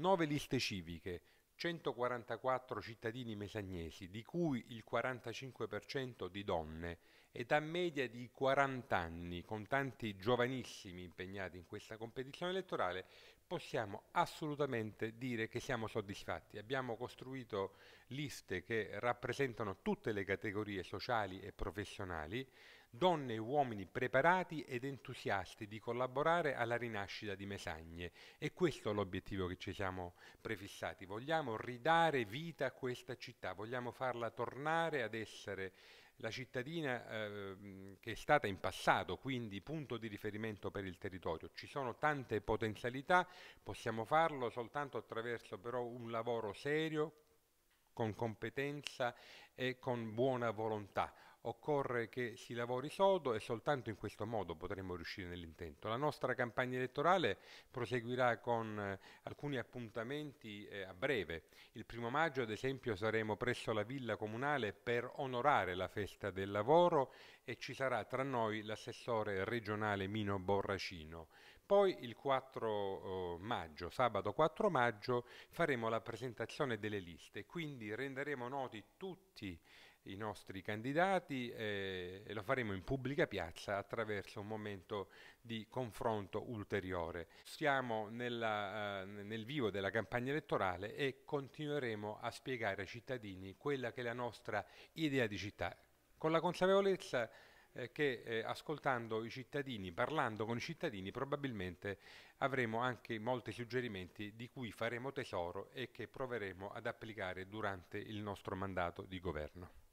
nove liste civiche, 144 cittadini mesagnesi, di cui il 45% di donne, età media di 40 anni, con tanti giovanissimi impegnati in questa competizione elettorale, possiamo assolutamente dire che siamo soddisfatti. Abbiamo costruito liste che rappresentano tutte le categorie sociali e professionali, donne e uomini preparati ed entusiasti di collaborare alla rinascita di Mesagne e questo è l'obiettivo che ci siamo prefissati. Vogliamo ridare vita a questa città, vogliamo farla tornare ad essere la cittadina eh, che è stata in passato, quindi punto di riferimento per il territorio. Ci sono tante potenzialità, possiamo farlo soltanto attraverso però un lavoro serio, con competenza e con buona volontà. Occorre che si lavori sodo e soltanto in questo modo potremo riuscire nell'intento. La nostra campagna elettorale proseguirà con eh, alcuni appuntamenti eh, a breve. Il primo maggio, ad esempio, saremo presso la villa comunale per onorare la festa del lavoro e ci sarà tra noi l'assessore regionale Mino Borracino. Poi il 4 maggio, sabato 4 maggio, faremo la presentazione delle liste, quindi renderemo noti tutti i nostri candidati eh, e lo faremo in pubblica piazza attraverso un momento di confronto ulteriore. Siamo nella, uh, nel vivo della campagna elettorale e continueremo a spiegare ai cittadini quella che è la nostra idea di città, con la consapevolezza eh, che eh, ascoltando i cittadini, parlando con i cittadini, probabilmente avremo anche molti suggerimenti di cui faremo tesoro e che proveremo ad applicare durante il nostro mandato di governo.